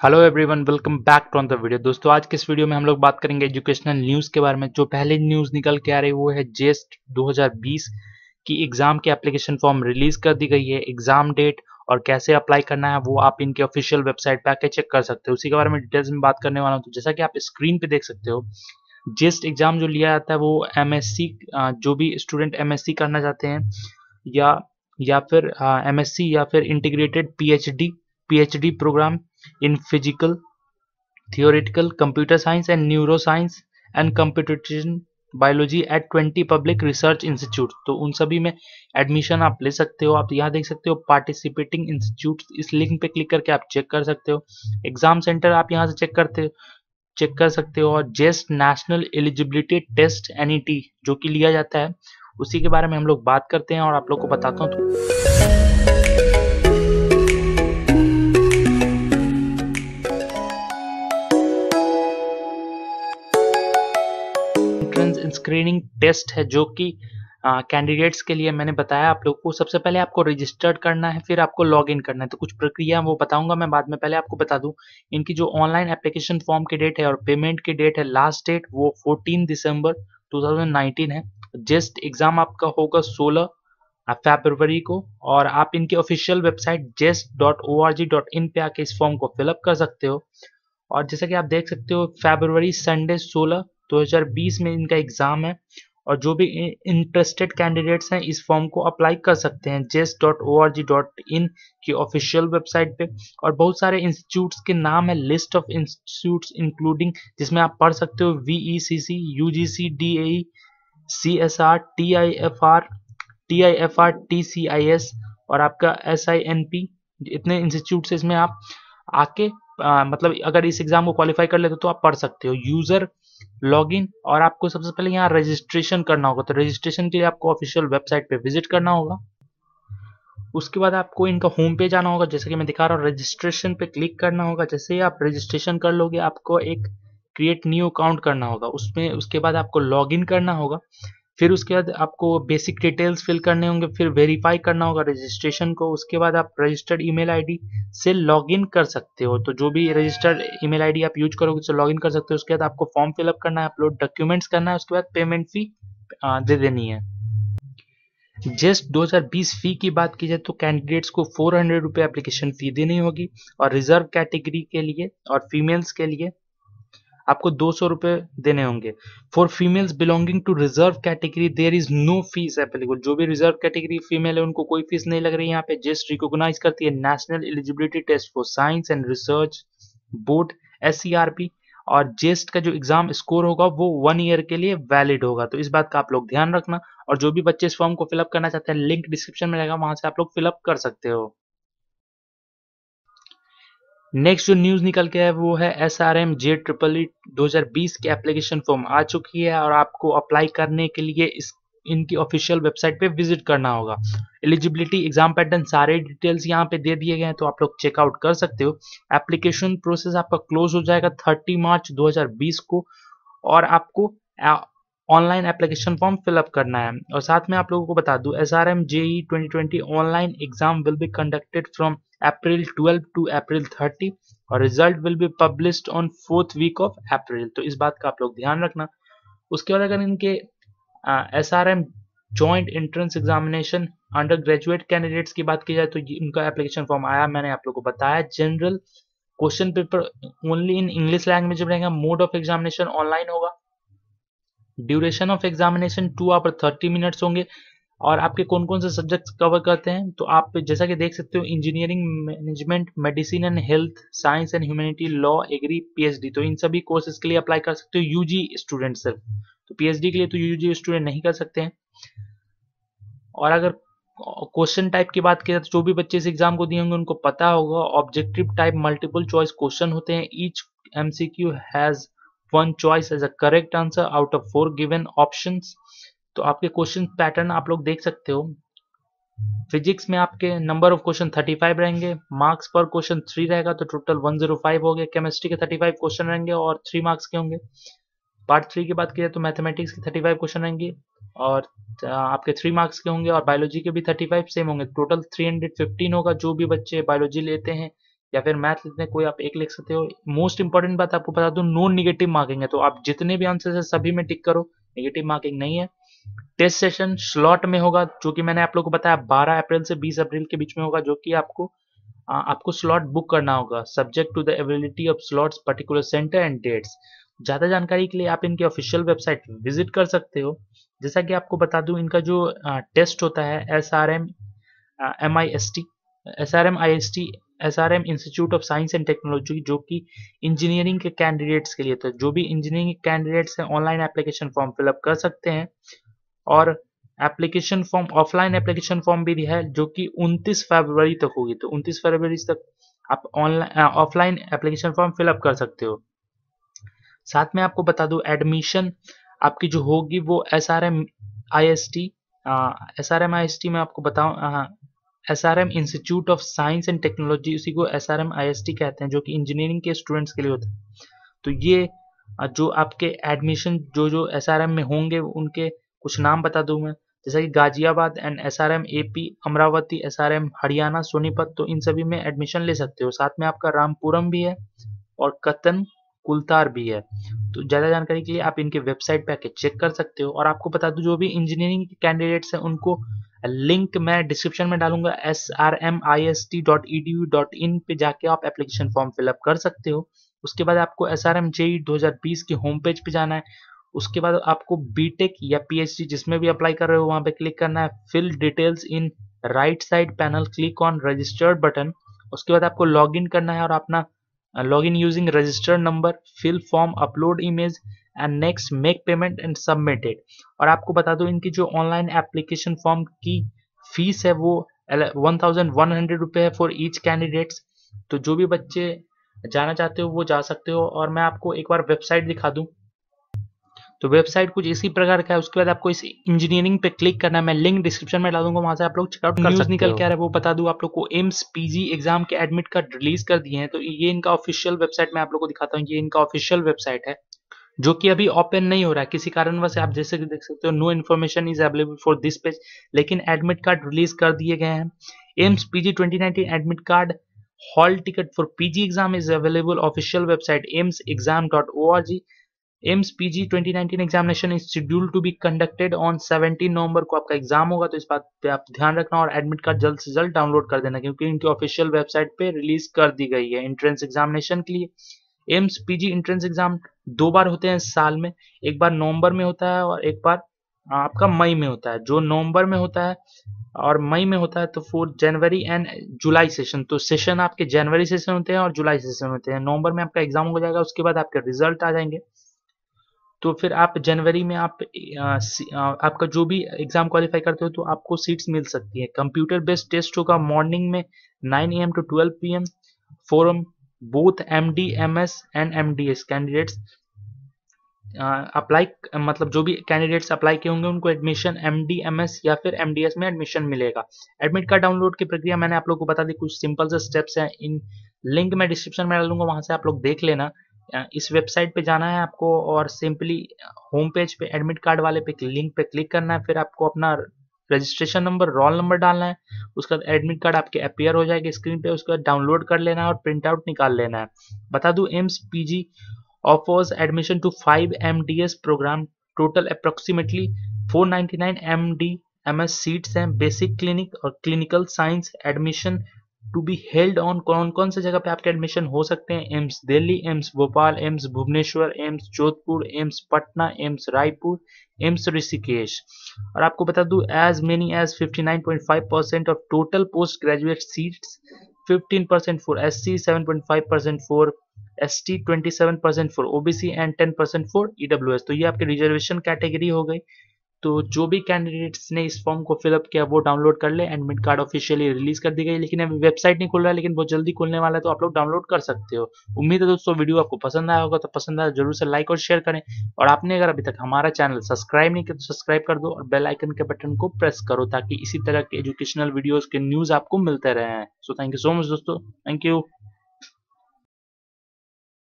Hello everyone welcome back to on the video दोस्तों, आज के इस वीडियो में हम लोग बात करेंगे एजुकेशनल न्यूज़ के बारे में। जो पहले न्यूज़ निकल के आ रही है, वो है जेस्ट 2020 की एग्ज़ाम की एप्लीकेशन फॉर्म रिलीज़ कर दी गई है। एग्ज़ाम डेट और कैसे अप्लाई करना है, वो आप इनके ऑफिशियल वेबसाइट पर आके चेक कर सकते हो। उसी के बारे में डिटेल्स में बात करने वाला हूँ। तो जैसा कि आप स्क्रीन पे देख सकते हो जेस्ट एग्ज़ाम जो लिया जाता है, वो एमएससी जो भी स्टूडेंट एमएससी करना चाहते हैं, या या फिर एमएससी या फिर integrated P PhD program in physical, theoretical, computer science and neuroscience and computational biology at 20 public research institute तो उन सभी में एडमिशन आप ले सकते हो आप यहाँ देख सकते हो पार्टिसिपेटिंग इंस्टीट्यूट इस लिंक पे क्लिक करके आप चेक कर सकते हो। एग्ज़ाम सेंटर आप यहाँ से चेक करते हो चेक कर सकते हो और JEST national eligibility test N जो कि लिया जाता है उसी के बारे में हम लोग बात करते हैं और आप लोग को बताता हूँ। स्क्रीनिंग टेस्ट है जो कि कैंडिडेट्स के लिए मैंने बताया आप लोग को। सबसे पहले आपको रजिस्टर्ड करना है, फिर आपको लॉग इन करना है। तो कुछ प्रक्रिया वो बताऊँगा मैं बाद में, पहले आपको बता दूँ। इनकी जो ऑनलाइन एप्लीकेशन फॉर्म की डेट है और पेमेंट की डेट है लास्ट डेट वो 14 दिसंबर 2019 है। जस्ट एग्ज़ाम आपका होगा 16 फेब्रवरी को और आप इनकी official website JEST dot O R G dot in पे आके इस फॉर्म को फिलअप कर सकते हो। और जैसा कि आप देख सकते हो फेब्रवरी संडे 16 2020 में इनका एग्ज़ाम है और जो भी इंटरेस्टेड कैंडिडेट्स हैं इस फॉर्म को अप्लाई कर सकते हैं JEST dot O R G dot in की ऑफिशियल वेबसाइट पे। और बहुत सारे इंस्टीट्यूट्स के नाम है लिस्ट ऑफ़ इंस्टीट्यूट्स इंक्लूडिंग जिसमें आप पढ़ सकते हो V E C C U G C D A C S R T I F R T I F R T C I S और आपका एस आई एन पी इतने institute इसमें आप आके आ, मतलब अगर इस एग्ज़ाम को क्वालिफाई कर लेते हो तो आप पढ़ सकते हो। यूज़र लॉगिन और आपको सबसे पहले यहाँ रजिस्ट्रेशन करना होगा। तो रजिस्ट्रेशन के लिए आपको ऑफिशियल वेबसाइट पे विज़िट करना होगा। उसके बाद आपको इनका होम पेज आना होगा, जैसे कि मैं दिखा रहा हूँ रजिस्ट्रेशन पे क्लिक करना होगा। जैसे ही आप रजिस्ट्रेशन कर लोगे, आपको एक क्रिएट न्यू अकाउंट करना होगा। उसमें, उसके बाद आपको लॉगिन करना होगा। फिर उसके बाद आपको बेसिक डिटेल्स फिल करने होंगे फिर वेरीफाई करना होगा रजिस्ट्रेशन को उसके बाद आप रजिस्टर्ड ईमेल आईडी से लॉगिन कर सकते हो। तो जो भी रजिस्टर्ड ईमेल आईडी आप यूज़ करोगे तो लॉगिन कर सकते हो। उसके बाद आपको फॉर्म फिलअप करना है अपलोड डॉक्यूमेंट्स करना है उसके बाद पेमेंट फ़ी दे देनी है। जस्ट 2020 फ़ी की बात की जाए तो कैंडिडेट्स को फोर हंड्रेड रुपये एप्लीकेशन फ़ी देनी होगी। और रिज़र्व कैटेगरी के लिए और फीमेल्स के लिए आपको दो सौ रुपए देने होंगे। For females belonging to reserve category there is no fees applicable जो भी रिज़र्व कैटेगरी फीमेल है, उनको कोई फ़ीस नहीं लग रही है यहाँ पे। जस्ट रिकोगनाइज करती है national eligibility test for science and research board S और जेस्ट का जो एग्ज़ाम स्कोर होगा, वो वन ईयर के लिए वैलिड होगा। तो इस बात का आप लोग ध्यान रखना। और जो भी बच्चे इस फॉर्म को फिलअप करना चाहते हैं लिंक डिस्क्रिप्शन में रहेगा, वहाँ से आप लोग फिलअप कर सकते हो। नेक्स्ट जो न्यूज़ निकल के है वो है S R M J triple E दो हज़ार बीस की एप्लीकेशन फॉर्म आ चुकी है और आपको अप्लाई करने के लिए इस, इनकी ऑफिशियल वेबसाइट पे विज़िट करना होगा। एलिजिबिलिटी एग्ज़ाम पैटर्न सारे डिटेल्स यहाँ पे दे दिए गए हैं तो आप लोग चेकआउट कर सकते हो। एप्लीकेशन प्रोसेस आपका क्लोज हो जाएगा 30 मार्च 2020 को और आपको ऑनलाइन एप्लीकेशन फॉर्म फिलअप करना है। और साथ में आप लोगों को बता दूँ S R M JEE twenty twenty online exam will be conducted from April 12 to April 30 और result will be published on fourth week of April तो इस बात का आप लोग ध्यान रखना। उसके बाद अगर इनके S R M joint entrance examination undergraduate candidates की बात की जाए तो इनका एप्लीकेशन फॉर्म आया। मैंने आप लोग को बताया general question paper only in English language में रहेगा। मोड ऑफ़ एग्जामिनेशन ऑनलाइन होगा। Duration of examination two hour thirty minutes होंगे। और आपके कौन कौन से सब्जेक्ट्स कवर करते हैं? तो आप जैसा कि देख सकते हो engineering management medicine and health science and humanity law agri PhD तो इन सभी कोर्सेज के लिए अप्लाई कर सकते हो यूजी स्टूडेंट सिर्फ़ तो पीएचडी के लिए तो यूजी स्टूडेंट नहीं कर सकते हैं। और अगर क्वेश्चन टाइप की बात करें तो जो भी बच्चे इस एग्ज़ाम को दिए होंगे, उनको पता होगा। Objective type multiple choice question होते हैं। Each MCQ has one choice as a correct answer out of four given options तो आपके क्वेश्चन पैटर्न आप लोग देख सकते हो। फिजिक्स में आपके नंबर ऑफ़ क्वेश्चन 35 रहेंगे। मार्क्स पर क्वेश्चन 3 रहेगा तो टोटल 105 हो गए केमिस्ट्री के 35 क्वेश्चन रहेंगे और 3 मार्क्स के होंगे। पार्ट थ्री की बात की जाए तो मैथमेटिक्स के 35 क्वेश्चन रहेंगे और आपके 3 मार्क्स के होंगे और बायोलॉजी के भी 35 सेम होंगे। टोटल 315 होगा। जो भी बच्चे बायोलॉजी लेते हैं या फिर मैथ लिखते हैं कोई आप एक लिख सकते हो मोस्ट इंपॉर्टेंट बात आपको बता दूँ नॉन निगेटिव मार्किंग है तो आप जितने भी आंसर है सभी में टिक करो निगेटिव मार्किंग नहीं है। टेस्ट सेशन स्लॉट में होगा जो कि मैंने आप लोग को बताया 12 अप्रैल से 20 अप्रैल के बीच में होगा जो कि आपको आ, आपको स्लॉट बुक करना होगा subject to the availability of slots particular centre and dates ज़्यादा जानकारी के लिए आप इनकी ऑफिशियल वेबसाइट विज़िट कर सकते हो। जैसा कि आपको बता दूँ इनका जो टेस्ट होता है S R M M I S T S R M I S T S R M institute of science and technology जो कि इंजीनियरिंग के कैंडिडेट्स के लिए तो जो भी इंजीनियरिंग कैंडिडेट्स हैं online application form fill up कर सकते हैं। और application form offline application form भी है, जो कि 29 फरवरी तक होगी। तो 29 फरवरी तक आप online offline application form fill up कर सकते हो। साथ में आपको बता दूँ एडमिशन आपकी जो होगी वो S R M I S T S R M I S T में आपको बताऊँ S R M institute of science and technology उसी को S R M I S T कहते हैं जो कि इंजीनियरिंग के स्टूडेंट्स के लिए होता है। तो ये जो आपके एडमिशन जो जो एस आर एम में होंगे उनके कुछ नाम बता दूँ मैं। जैसे कि Ghaziabad and S R M A P Amaravati S R M Haryana Sonipat तो इन सभी में एडमिशन ले सकते हो। साथ में आपका रामपुरम भी है और कतन कुलतार भी है। तो ज़्यादा जानकारी के लिए आप इनके वेबसाइट पे आके चेक कर सकते हो। और आपको बता दूँ जो भी इंजीनियरिंग के कैंडिडेट्स हैं उनको लिंक मैं डिस्क्रिप्शन में डालूँगा S R M I S T dot E D U dot in पे जाके आप एप्लीकेशन फॉर्म फिलअप कर सकते हो। उसके बाद आपको एस आर एम जेई दो हज़ार बीस के होम पेज पे जाना है। उसके बाद आपको बीटेक या पी एच डी जिसमें भी अप्लाई कर रहे हो, वहाँ पे क्लिक करना है। Fill details in right side panel click on registered button उसके बाद आपको लॉग इन करना है और अपना log in using registered number fill form upload image and next make payment and submitted और आपको बता दो इनकी जो ऑनलाइन एप्लीकेशन फॉर्म की फ़ीस है वो वन थाउज़ेंड वन हंड्रेड रुपये है फॉर ईच कैंडिडेट्स तो जो भी बच्चे जाना चाहते हो वो जा सकते हो। और मैं आपको एक बार वेबसाइट दिखा दूँ। तो वेबसाइट कुछ इसी प्रकार का है। उसके बाद आपको इस इंजीनियरिंग पे क्लिक करना है। मैं लिंक डिस्क्रिप्शन में डालूँगा वहाँ से आप लोग चेकआउट कर सकते निकल के आ रहा है वो बता दूँ आप लोग को एम्स पीजी एग्ज़ाम के एडमिट कार्ड रिलीज़ कर दिए हैं। तो ये इनका ऑफिशियल वेबसाइट मैं आप लोग को दिखाता हूँ। ये इनका ऑफिशियल वेबसाइट है। जो कि अभी ओपन नहीं हो रहा है। किसी कारणवश आप जैसे कि देख सकते हो no information is available for this page लेकिन एडमिट कार्ड रिलीज़ कर दिए गए हैं। AIIMS PG 2019 admit card hall ticket for PG exam is available official website AIIMS exam dot O R G AIIMS PG 2019 examination is schedule to be conducted on 17 November को आपका exam होगा तो इस बात पे आप ध्यान रखना और एडमिट कार्ड जल्द से जल्द डाउनलोड कर देना क्योंकि इनकी ऑफिशियल वेबसाइट पे रिलीज़ कर दी गई है एंट्रेंस एग्जामिनेशन के लिए। एम्स पीजी एंट्रेंस एग्ज़ाम दो बार होते हैं साल में। एक बार नवंबर में होता है और एक बार आपका मई में होता है। जो नवंबर में होता है और मई में होता है तो four January and July session तो सेशन आपके जनवरी सेशन होते हैं और जुलाई सेशन होते हैं। नवंबर में आपका एग्ज़ाम हो जाएगा, उसके बाद आपके रिज़ल्ट आ जाएँगे। तो फिर आप जनवरी में आप आपका जो भी एग्ज़ाम क्वालिफाई करते हो तो आपको सीट्स मिल सकती है। कंप्यूटर बेस्ड टेस्ट होगा मॉर्निंग में 9 AM to 12 P M forum both M D M S and M D S candidates apply मतलब जो भी कैंडिडेट्स अप्लाई किए होंगे, उनको admission M D M S या फिर एम डी एस में एडमिशन मिलेगा। एडमिट कार्ड डाउनलोड की प्रक्रिया मैंने आप लोग को बता दी, कुछ सिंपल से स्टेप्स हैं। इन लिंक मैं डिस्क्रिप्शन में डालूँगा, वहाँ से आप लोग देख लेना। इस वेबसाइट पे जाना है आपको और सिंपली होम पेज पे एडमिट कार्ड वाले पे लिंक पे क्लिक करना है, फिर आपको अपना रजिस्ट्रेशन नंबर, रोल नंबर डालना है, उसके बाद एडमिट कार्ड आपके अपियर हो जाएगा स्क्रीन पे, उसके बाद डाउनलोड कर लेना है और प्रिंट आउट निकाल लेना है। बता दू, AIIMS PG offers admission to five M D S programme total approximately four ninety nine M D M S seats हैं बेसिक क्लिनिक और clinical science admission to be held on कौन कौन से जगह पे आपके एडमिशन हो सकते हैं? AIIMS Delhi, AIIMS Bhopal, AIIMS Bhubaneswar, AIIMS Jodhpur, AIIMS Patna, AIIMS Raipur, AIIMS Rishikesh. और आपको बता दूँ as many as 59.5 percent of total postgraduate seats 15 percent for S C seven point five percent for S T twenty seven percent for OBC and ten percent for EW S तो ये आपकी reservation category हो गई। तो जो भी candidates ने इस फॉर्म को फिलअप किया, वो डाउनलोड कर ले एडमिट कार्ड ऑफिशियली रिलीज़ कर दी गई। लेकिन अभी वेबसाइट नहीं खुल रहा है लेकिन बहुत जल्दी खुलने वाला है तो आप लोग डाउनलोड कर सकते हो। उम्मीद है दोस्तों वीडियो आपको पसंद आया होगा तो पसंद आया ज़रूर से लाइक और शेयर करें। और आपने अगर अभी तक हमारा चैनल सब्सक्राइब नहीं किया तो सब्सक्राइब कर दो और बेल आइकन के बटन को प्रेस करो, ताकि इसी तरह के एजुकेशनल वीडियोज़ के न्यूज़ आपको मिलते रहे। So thank you so much दोस्तों। Thank you